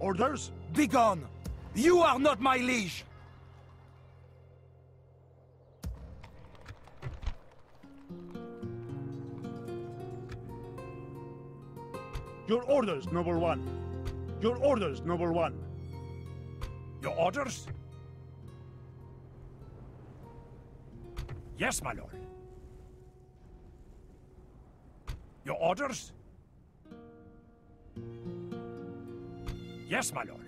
Orders? Begone! You are not my liege! Your orders, noble one. Your orders, noble one. Your orders? Yes, my lord. Your orders? Yes, my lord.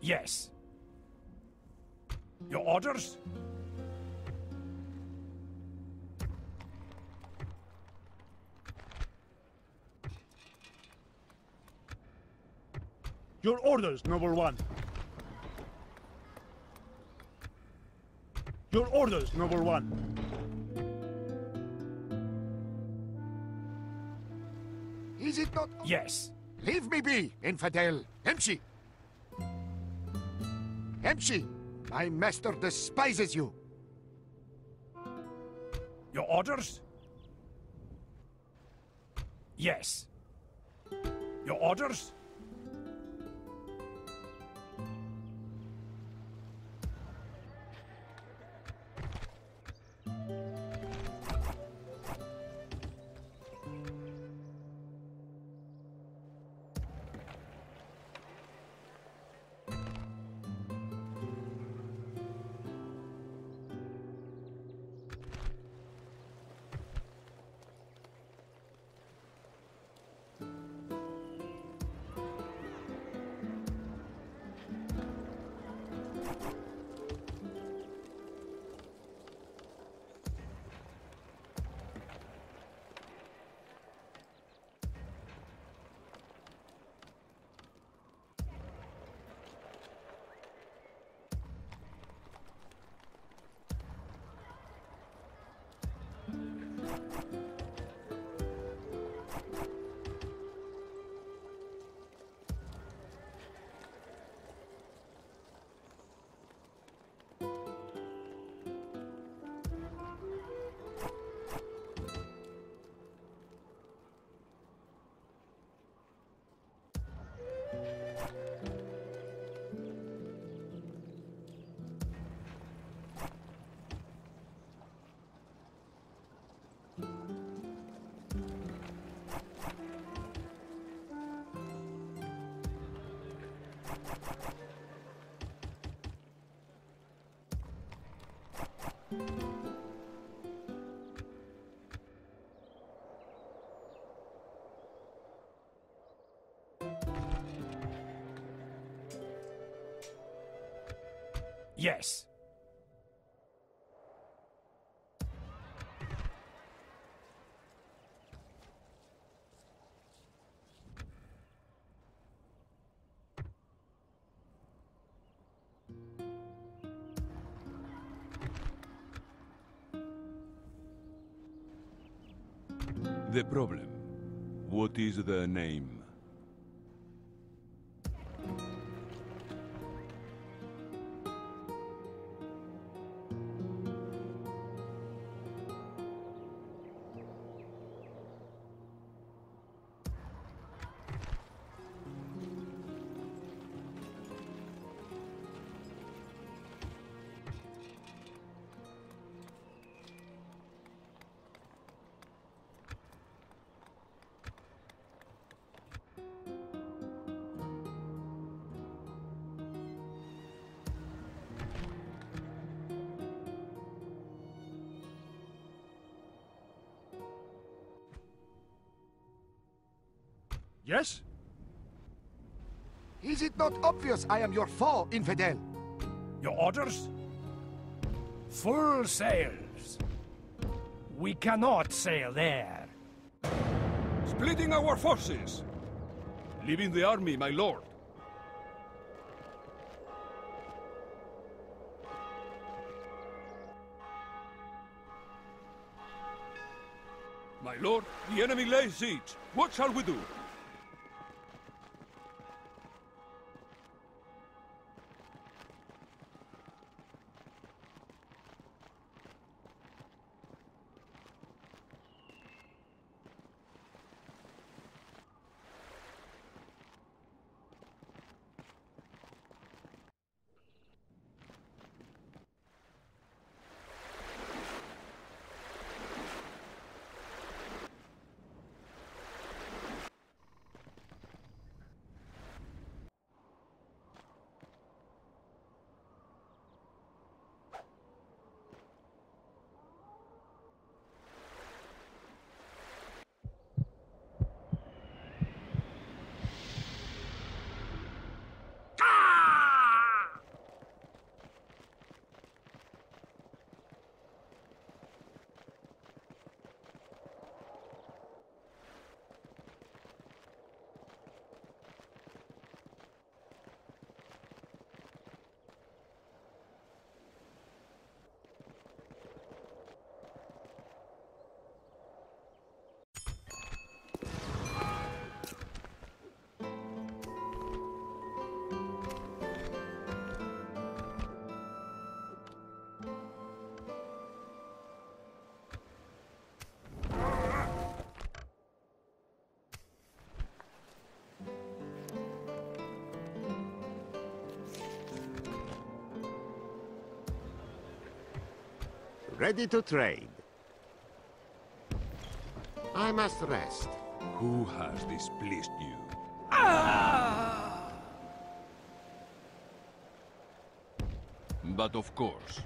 Yes. Your orders? Your orders, noble one. Your orders, number one. Is it not? Yes. Leave me be, infidel. Hemshi! Hemshi! My master despises you. Your orders? Yes. Your orders? Yes. The problem. What is the name? Yes? Is it not obvious I am your foe, infidel? Your orders? Full sails. We cannot sail there. Splitting our forces! Leaving the army, my lord. My lord, the enemy lays siege. What shall we do? Ready to trade. I must rest. Who has displeased you? But of course.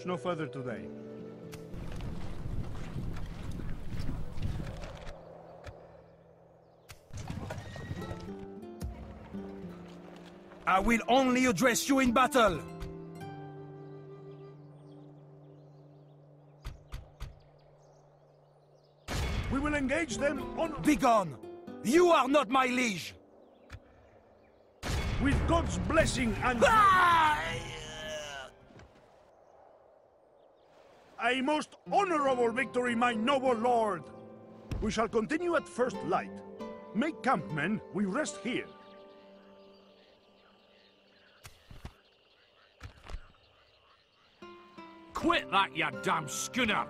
March no further today. I will only address you in battle. We will engage them on Begone! You are not my liege! with God's blessing and a most honorable victory, my noble lord. We shall continue at first light. Make camp, men. We rest here. Quit that, you damn schooner!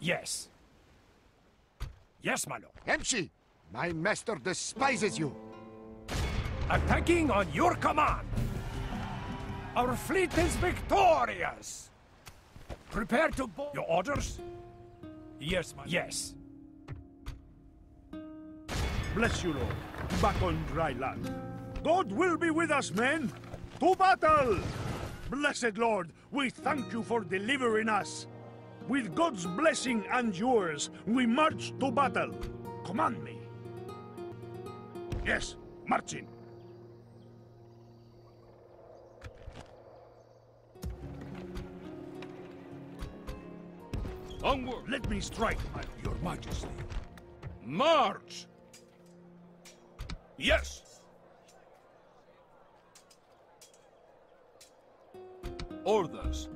Yes. Yes, my lord. Hemshi, my master despises you. Attacking on your command! Our fleet is victorious! Prepare to board. Your orders? Yes, my Yes. Bless you, Lord. Back on dry land. God will be with us, men. To battle! Blessed Lord, we thank you for delivering us. With God's blessing and yours, we march to battle. Command me. Yes, marching. Onward! Let me strike. Your Majesty. March! Yes! Orders.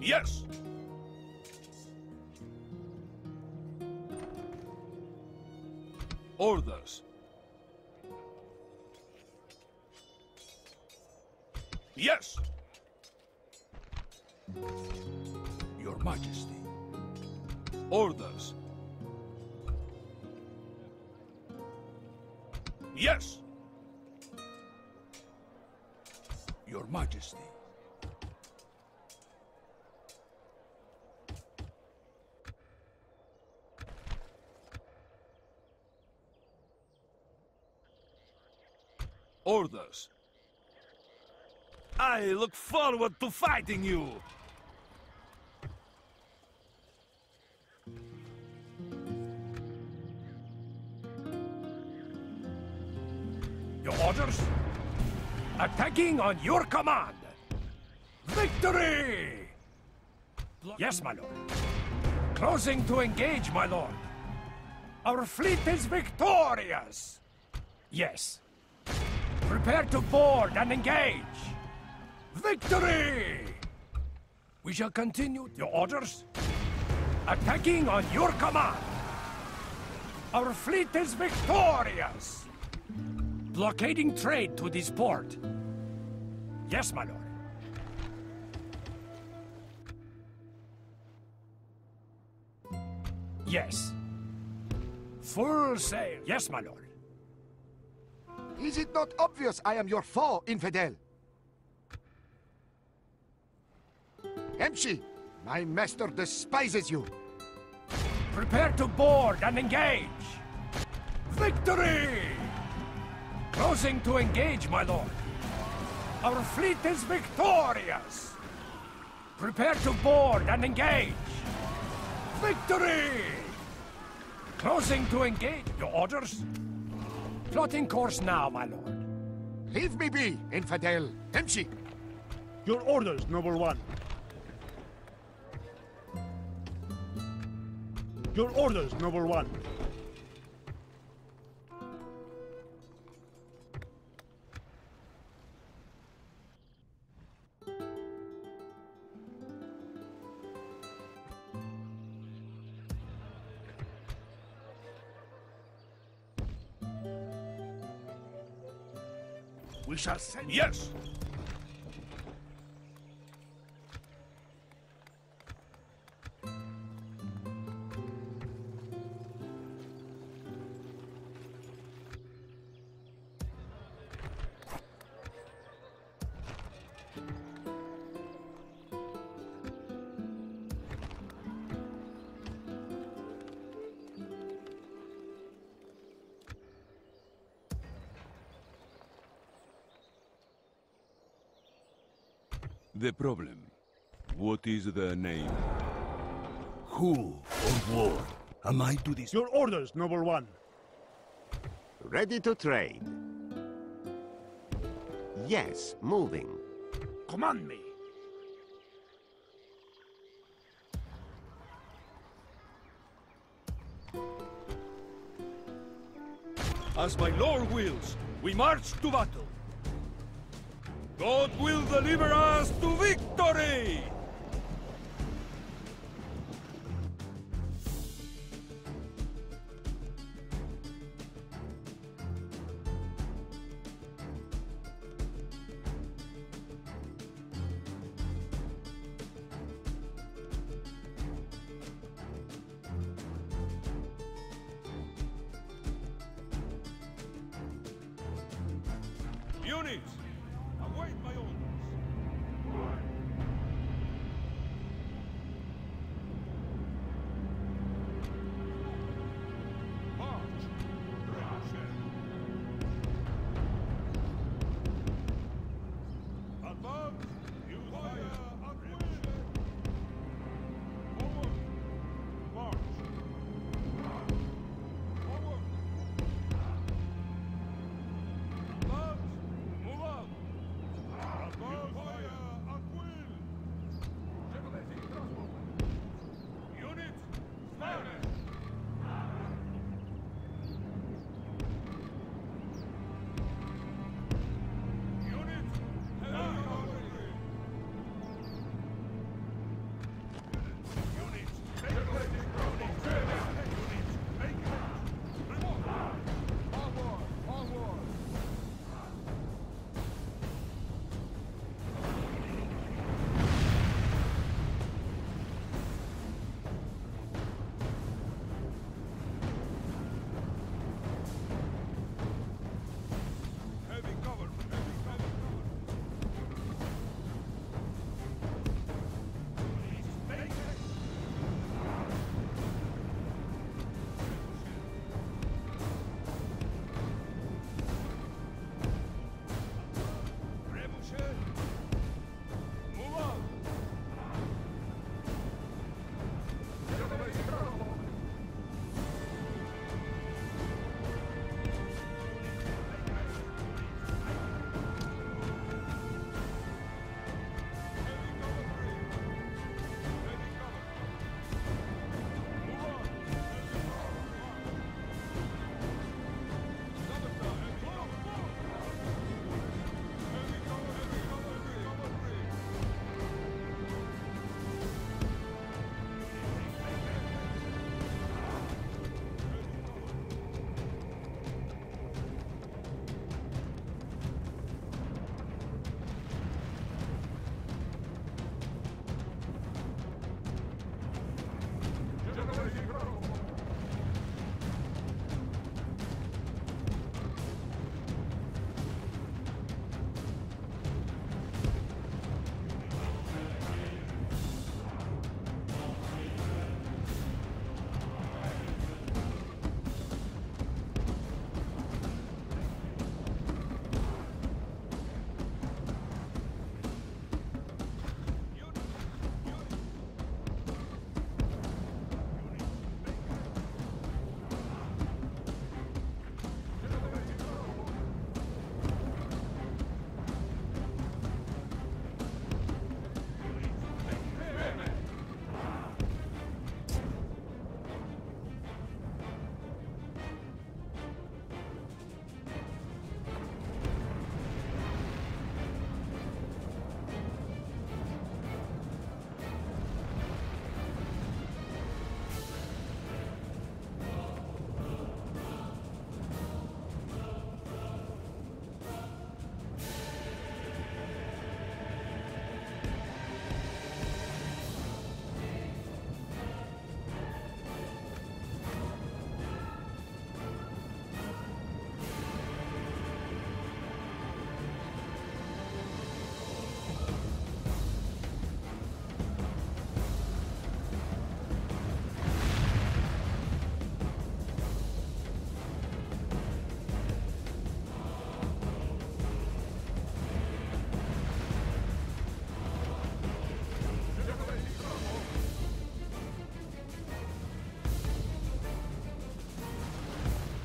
Yes! Orders. Yes! Your Majesty. Orders. Yes! Your Majesty. Orders. I look forward to fighting you. Your orders? Attacking on your command! Victory! Yes, my lord. Closing to engage, my lord. Our fleet is victorious! Yes. Prepare to board and engage! Victory! We shall continue your orders. Attacking on your command! Our fleet is victorious! Blockading trade to this port. Yes, my lord. Yes. Full sail. Yes, my lord. Is it not obvious I am your foe, infidel? Hemshi, my master despises you. Prepare to board and engage! Victory! Closing to engage, my lord. Our fleet is victorious! Prepare to board and engage! Victory! Closing to engage. Your orders? Plotting course now, my lord. Leave me be, infidel. Emshi. Your orders, noble one. Your orders, noble one. Shall send Yes! The problem. What is the name? Who or war am I to this? Your orders, noble one. Ready to trade. Yes, moving. Command me. As my lord wills, we march to battle. God will deliver us to victory! Units,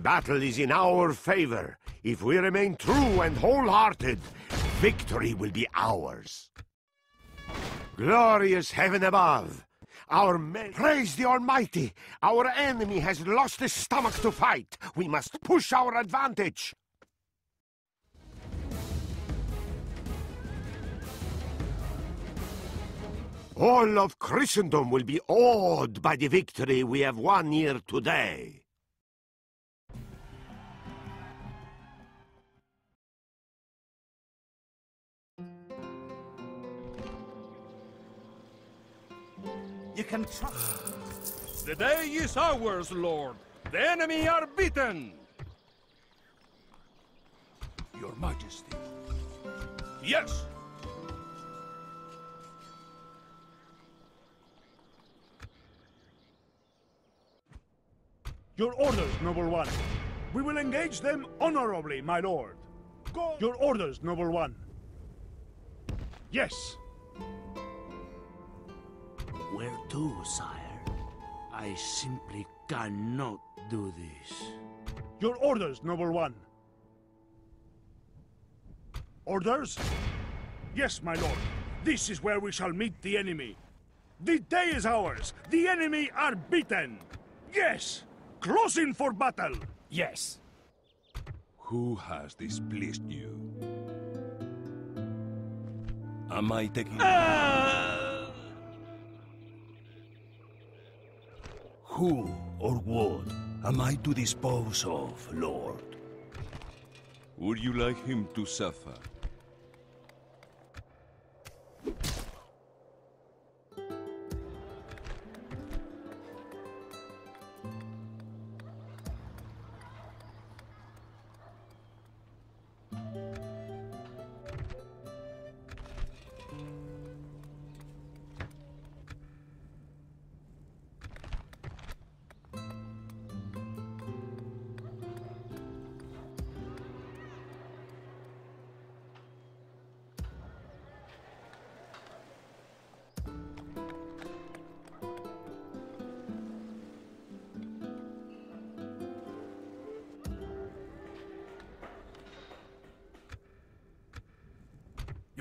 The battle is in our favor. If we remain true and wholehearted, victory will be ours. Glorious heaven above! Our men praise the Almighty! Our enemy has lost his stomach to fight! We must push our advantage! All of Christendom will be awed by the victory we have won here today. You can trust. The day is ours, Lord. The enemy are beaten. Your Majesty. Yes. Your orders, noble one. We will engage them honorably, my lord. Go. Your orders, noble one. Yes. Where to, sire? I simply cannot do this. Your orders, noble one. Orders? Yes, my lord. This is where we shall meet the enemy. The day is ours. The enemy are beaten. Yes. Closing for battle. Yes. Who has displeased you? Am I taking... Ah! Who or what am I to dispose of, Lord? Would you like him to suffer?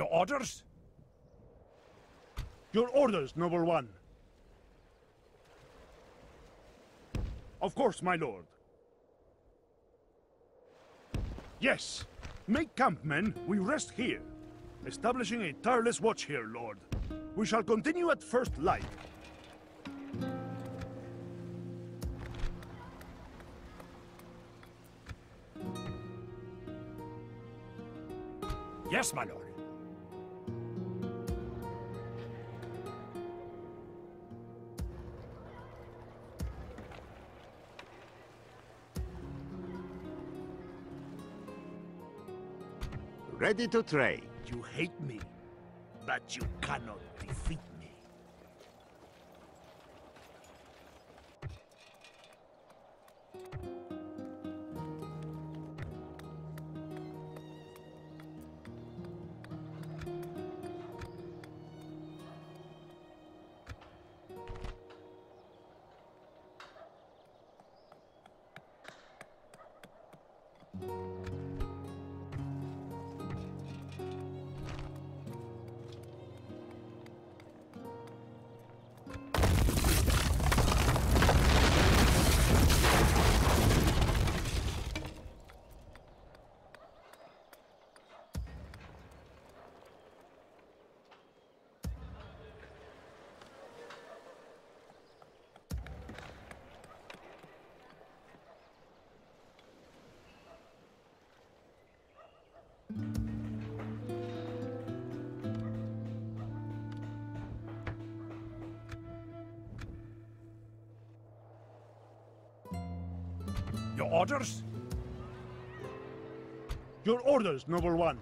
Orders? Your orders, noble one. Of course, my lord. Yes. Make camp, men. We rest here. Establishing a tireless watch here, lord. We shall continue at first light. Yes, my lord. Ready to trade. You hate me, but you cannot defeat me. Your orders? Your orders, noble one.